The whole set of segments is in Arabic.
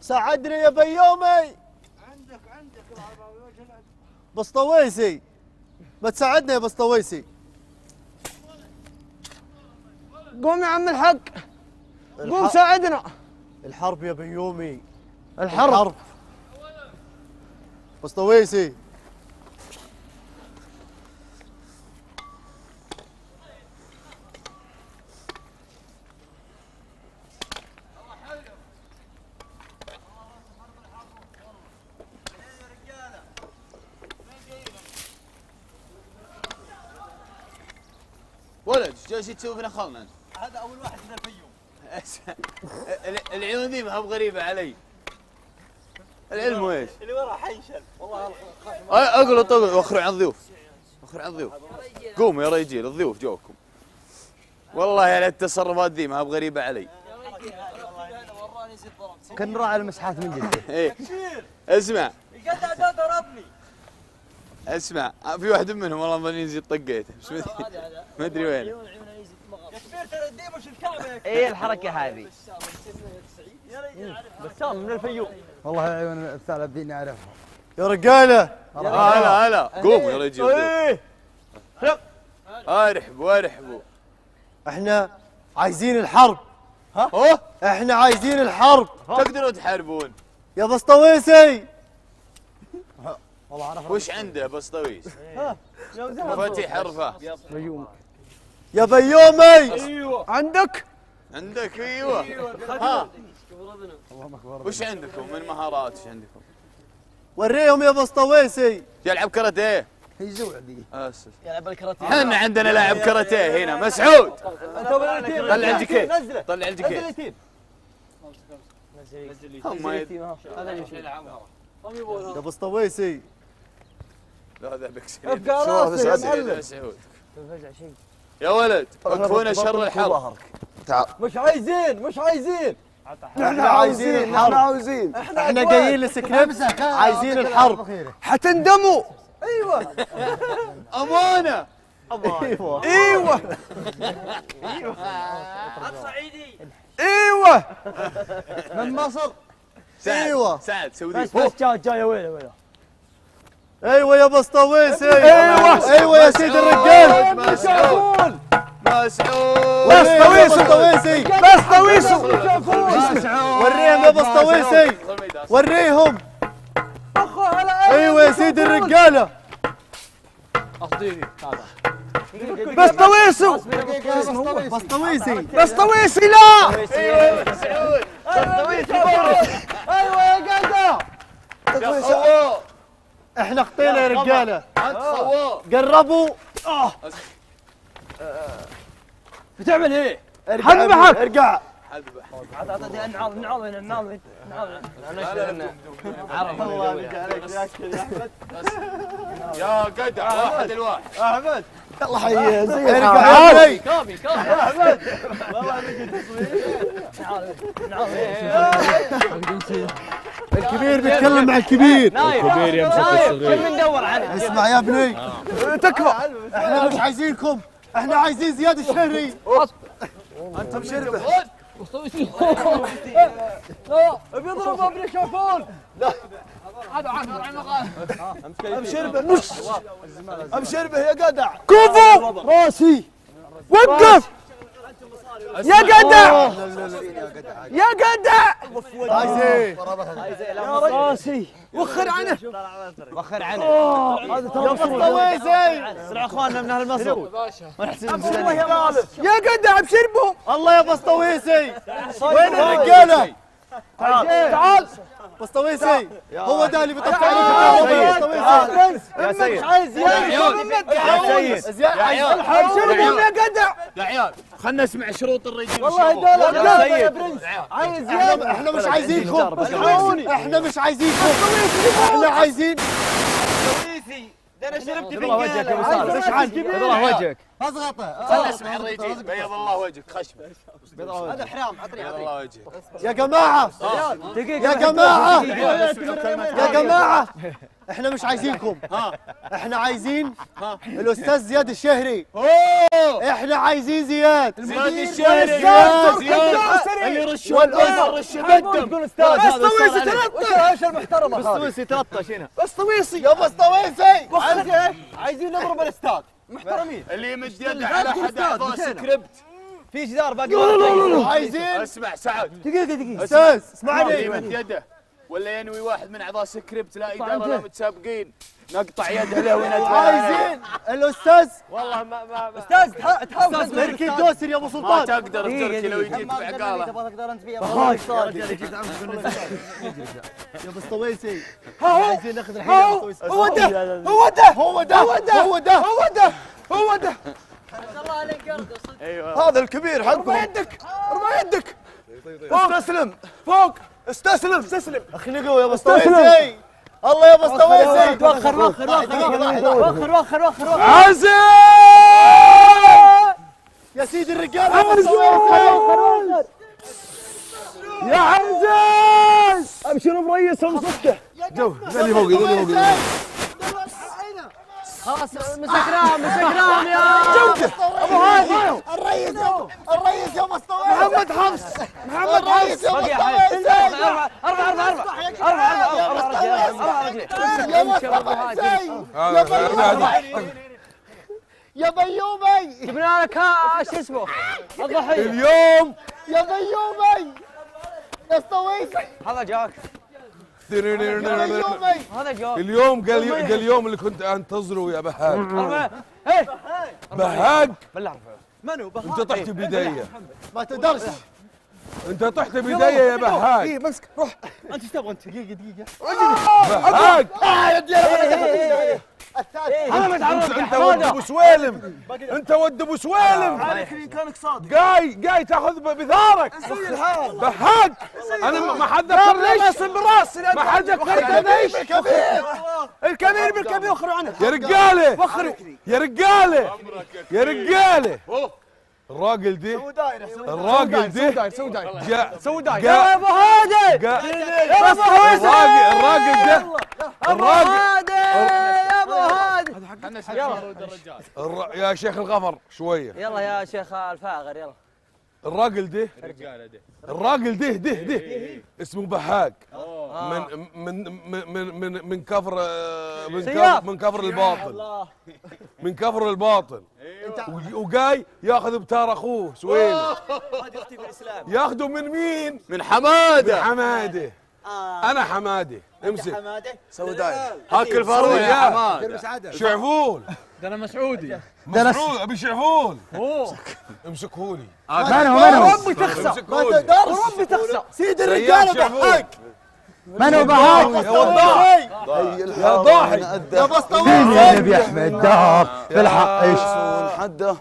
ساعدني يا بيومي عندك عندك بسطويسي. ما تساعدنا يا بسطويسي. قوم يا عم الحق. قوم ساعدنا. الحرب يا بيومي الحرب. بسطويسي ولد إيش تسوي فينا خلنا؟ هذا أول واحد من الفيوم. ال- العيون ذي ما هي بغريبه علي. العلم إيش؟ اللي ورا حيشل والله اقلط اقلط وخروا عن الضيوف. وخروا عن الضيوف. قوموا يا رجال الضيوف جوكم. والله يا التصرفات ذي ما هي بغريبه علي. كان نروح على المساحات من جديد. إيه. اسمع. ده ضربني اسمع في واحد منهم والله ما ينزل طقيته بس ما ادري وين. الكعبة إيه الحركة هذه. يا رجال بسام من الفيوم. والله عيون الثعلب ذي نعرفها يا رجالة! هلا هلا قوموا يا رجال إيه. أرحبوا أرحبوا. إحنا عايزين الحرب. أوه إحنا عايزين الحرب. تقدرون تحاربون. يا بسطويسي وش عنده بس طويس مفاتيح حرفة. يا بيومي. عندك؟ عندك أيوه. ها. وش عندكم؟ من مهارات وش عندكم؟ وريهم يا بسطويسي. يلعب كاراتيه. هي زوعدي. أسف. يلعب الكراتين إحنا عندنا لاعب كاراتيه هنا. مسعود. طلع الجاكيت طلع الجاكيت هم يد- يا بسطويسي. لا ذا راسي يا ولد وقفونا شر الحرب. مش عايزين مش عايزين. إحنا عايزين الحرب. عاوزين. إحنا جايين لسكريبت عايزين الحرب. حتندموا. أمانة. أيوه. أيوه. الصعيدي أيوه. من مصر. سعد أيوة. سعد سوي بس ذي بس جا جا يا ويلي ويلي. أيوه يا بسطويسي أيوة. أيوه يا سيد الرجال. مسعود مسعود بسطويسي وريهم يا بسطويسي وريهم. أيوه يا سيد الرجاله بس طويسو بسطويسي بس طويسي لا أيوه مسعود أيوه يا صوو إحنا خطينا يا رجالة. انت صوو قربوا. بتعمل إيه؟ ارجع حنبحك. ارجع. نعاض نعاض نعاض نعاض الله يرجع عليك يا احمد يا قدع واحد الواحد أحمد. الله حي زي ارجع علي كافي كافي الكبير بيتكلم مع الكبير. الكبير يمسك الصغير. كم ندور عنه اسمع يا ابني. تكفى. إحنا مش عايزينكم. إحنا عايزين زياد الشهري. انت مشربه بيضرب ابني شافون مشربه نص مشربه يا جدع كفو. راسي. وقف. يا جدع! يا جدع! عايزين راسي. وخر عنه. وخر عنه. هذا ترى اسرع أخواننا من أهل مصر. يا جدع بشربهم الله يا بسطويسي وين الرجالة؟ تعال تعال. بسطويسي هو ده اللي بيطفي عليك. يا بسطويسي يا سيد. عايز يا يا سيد. يا يا جدع يا عيال. خلنا نسمع شروط الرجل والله. دول يا يا سيد. برنس. يا. عايز إحنا إحنا مش عايزينكم إحنا مش عايزينكم إحنا عايزين ده أنا شربت الله وجهك يا عندي الله وجهك. اضغطه خلنا نسمع الرجيل بيض الله وجهك خشم هذا حرام عطني بيض الله وجهك. يا جماعة. دقيقة يا كلمة يا جماعة. إحنا مش عايزينكم. إحنا عايزين الأستاذ زياد الشهري. إحنا عايزين زياد. زياد الشهري. اللي رش بدم تقول أستاذ هذا بسطويسي أستاذ علي. تلطش المحترمة هذه؟ بسطويسي تلطش هنا بسطويسي يا بسطويسي عايزين نضرب الأستاذ. محترمين. اللي يمد يده على احد اعضاء سكريبت في جدار باقي عايزين؟ اسمع سعد. دقيقة دقيقة. أستاذ اللي اسمعني يمد يده. ولا ينوي واحد من اعضاء سكريبت لا اداره لا متسابقين. نقطع يده له وندفع عايزين. الاستاذ والله ما ما أستاذ تحاول تركي الدوسري يا أبو ما سلطان. تقدر تركي لو يجيك بعقاله تقدر انت فيها يا بسطويسي عايزين ناخذ الحين يا هو ده هو ده هو ده هو ده هو ده. هو ده هو ده. الله عليك يا رجل أيوه هذا الكبير حقه ارفع يدك ارفع يدك استسلم فوق استسلم استسلم. اخنقوا يا بسطويسي الله يا بسطويسي وخر وخر وخر وخر وخر وخر عزيز يا سيدي الرجال يا عزيز ابشر بريسهم سته جو اللي فوقي اللي فوقي خلاص مسكناهم مسكناهم يا ابو هادي الرئيس الرئيس يا بسطويسي محمد حفص محمد حفص يا بسطويسي ارفع ارفع ارفع ارفع ارفع يا بيومي يا بيومي جبنا لك شو اسمه الضحيه اليوم يا بيومي يا سويسي هذا جاك هذا اليوم قال قال اليوم اللي كنت أنتظره يا بهاج. بهاج؟ بالله منو أنت طحت بدايه ما تقدرش أنت طحت بدايه يا بهاج. مسك روح. أنت إيش تبغى؟ أنت دقيقة دقيقة. بهاج! الثالث أنا انت متعرف انت ود أبو سويلم. أنت ود أبو سويلم. كانك صادق. جاي جاي تأخذ بثارك بهاج أنا ما- حد ذكرنيش بالرأس. ما حد ذكرنيش الكبير الكبير بالكبير اخروا عنه. يا رجالة. يا رجالة. يا رجالة. الراجل دي الراجل دي سوي داير جاء سوي داير جاء أبو هادي! جاء يا أبو هادي! الراجل ده الراجل يا أبو هادي. يا شيخ الغفر شوية. يلا يا شيخ الفاغر يلا. الراجل ده الراجل ده ده ده. اسمه بهاج من من من من من, من كفر آه، من كفر سياف. من كفر الباطل من كفر الباطل وجاي ياخذ بتار أخوه سويل. ياخذه من مين؟ من حمادة. حمادة. أنا حمادة. امسك. سوي داير. هاك الفاروق. يا. يا. حماد شعفول أنا مسعودي. مسعود ابي شعفول امسكهولي من هو من هو ربي تخسر ما امسكهولي تقدرش ربي تخسر. سيد سياف الرجال شعبون. ضحك من هو بهاج يا وضاح يا ضاحي. يا يا نبي احمد دهر في الحق إيش حده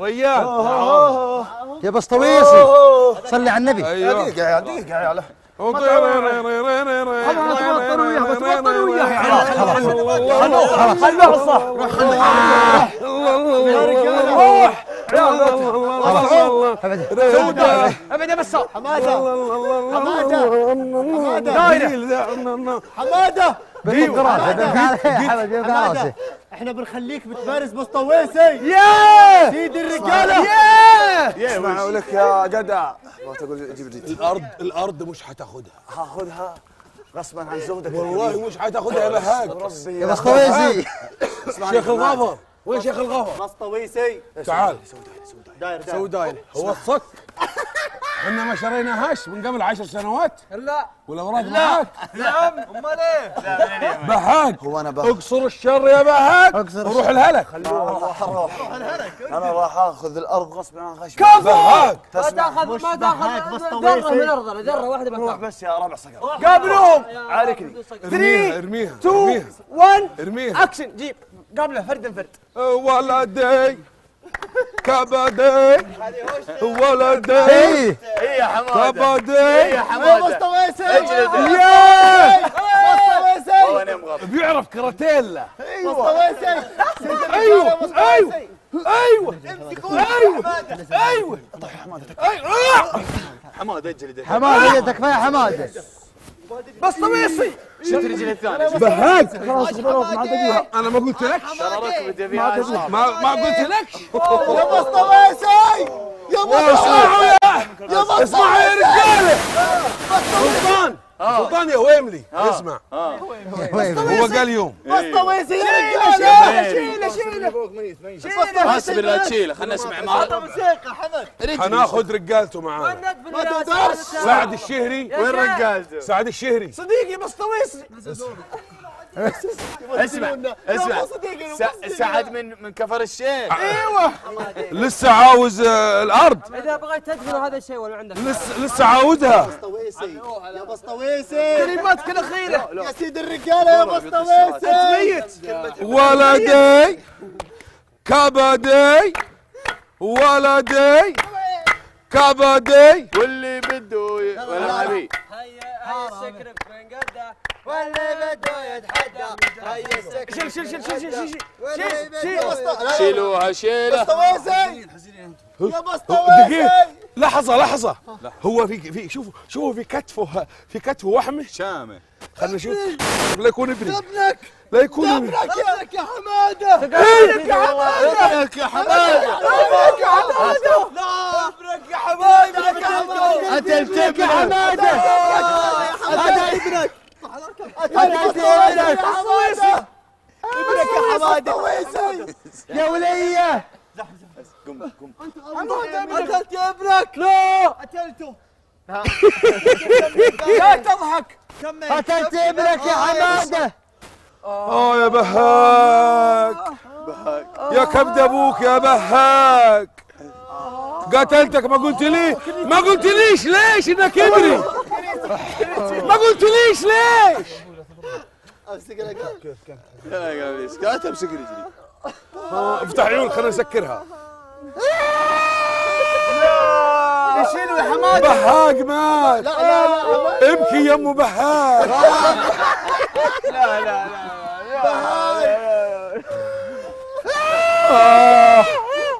ريان يا بسطويسي صلي على النبي. أيوه. دقيقة دقيقة يا علا خلوه الصح ابدا راسي إحنا بنخليك بتمارس بسطويسي سيد الرجاله اسمع أقول لك يا جدع ما تقول جيب جيب الأرض الأرض مش هتاخدها هاخذها غصبا عن زهدك والله مش هتاخدها يا بهاج يا بسطويسي شيخ الغفر وين شيخ الغفر بسطويسي تعال. داير سوي داير هو الصك. إحنا ما شريناهاش من قبل عشر سنوات. لا ولا وراك معاك. نعم. أمال إيه؟ بهاج هو أنا بقى اقصر الشر يا بهاج اقصر وروح الهلك. راح أروح. أنا راح أخذ الأرض غصبا عن خشم بهاج ما تسمع. تاخذ ما تأخذ. ذرة من ارضنا ذرة واحدة روح بس بس يا ربع صقر قابلوهم. عاركني. ارميها ارميها ارميها. 1 ارميها. اكشن جيب. قابله فرد فرد. ولدي كبدي ولدي اي يا حمادة. كبدي. اي يا حمادة. بسطويسي اجلد يا. بسطويسي والله أنا مغطى بيعرف كراتيلا أيوه. أيوه. أيوه. أيوه. أيوه. أيوه. حماد أجل يدك حمادة يدك كفايه حمادة بسطويسي شفت رجل الثاني بهاك خلاص ما. أنا ما قلت لك. ما ما قلت لك. يا بسطويسي يا اسمعوا بسطويسي يا اسمعوا يا رجاله سلطان. سلطان يا ويملي. اسمع. هو قال يوم. بسطويسي يا شيلة رجال شيلة اصبر لا تشيله خلنا نسمع موسيقى حمد حناخذ رجالته معانا. ما تقدرش سعد الشهري. وين رجالته؟ سعد الشهري. صديقي بسطويسي اسمع اسمع. سع- سعد من من كفر الشيخ. لسه عاوز آه، الأرض. إذا بغيت تدفن هذا الشيء ولا عندك؟ لسه لسه عاوزها. بسطويسي يا بسطويسي كلماتك الاخيره يا سيد الرجاله يا بسطويسي ولدي كبدي ولدي كبدي. واللي بده ي- ولا حبيب هيا السكر بين قده واللي بده يتحدى هيا السكر شيل شيل شيل شيل شيل شيل واللي بده شيلوها شيله بسطويسي يا بسطويسي لحظة لحظة هو في في شوفوا شوفوا في كتفه في كتفه وحمة شامه خلنا نشوف لا يكون ابني ابنك لا يكون ابنك يا حمادة. ابنك يا حمادة. ابنك يا حمادة. ابنك يا حمادة. ابنك يا حماده قتلتك يا حماده هذا ابنك قتلت ابنك حماده ابنك يا حماده يا ولية. قم قم قتلت يا ابنك. لا. قتلته. لا تضحك. قتلت ابنك يا حمادة. آه يا بهاك. يا كبد أبوك يا بهاك. قتلتك ما قلت لي؟ ما قلت ليش؟ ليش إنك ابني ما قلت ليش؟ ليش؟ امسك لك لا يا قبليس قاعد تمسك رجلي افتح عيونك خلينا نسكرها شيلوا يا حماده بهاك مات لا لا لا ابكي يا ام بهاك آه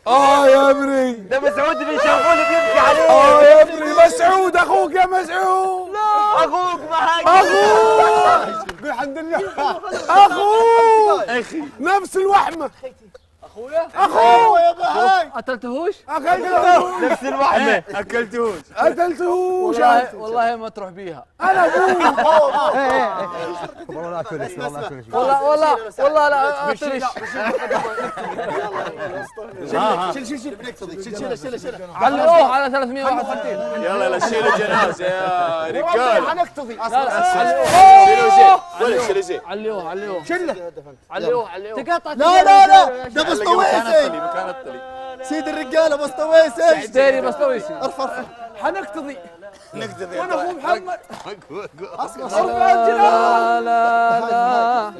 آه يا ابني ده مسعود اللي شافوني بيبكي عليه آه يا ابني مسعود أخوك يا مسعود أخوك معاك. أخوك الحمد لله. أخوك أخي نفس الوحمة اخوه يا بهاي قتلتهوش؟ أكلته نفس الوحدة. اكلتوش قتلته والله والله ما تروح بيها. والله لا كل شيء والله شيء والله والله والله لا اطرش شيل شيل شيل صديق شيل شيل شيل شيل علقوه على 361 يلا. يلا شيلوا جنازه يا رجال. حنقتضي شيلوا زين ولا شيلوا زين علقوه علقوه. شله علقوه علقوه. تقطع لا لا. لا الطلي بسطويسي مكان الطلي. سيد الرجاله بسطويسي ديري بسطويسي أرفع ارفع حنقتضي. نقدر وأنا اخو محمد. اسمع لا لا لا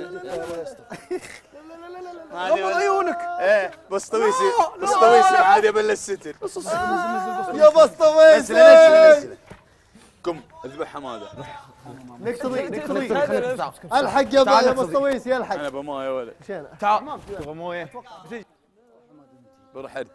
غمض عيونك. إيه بسطويسي بسطويسي عاد يبل الستر. يا بسطويسي قم اذبح حماده نقتضي نقتضي الحق يا يا بسطويسي الحق أنا بما يا ولد مشينا مويه بروح حد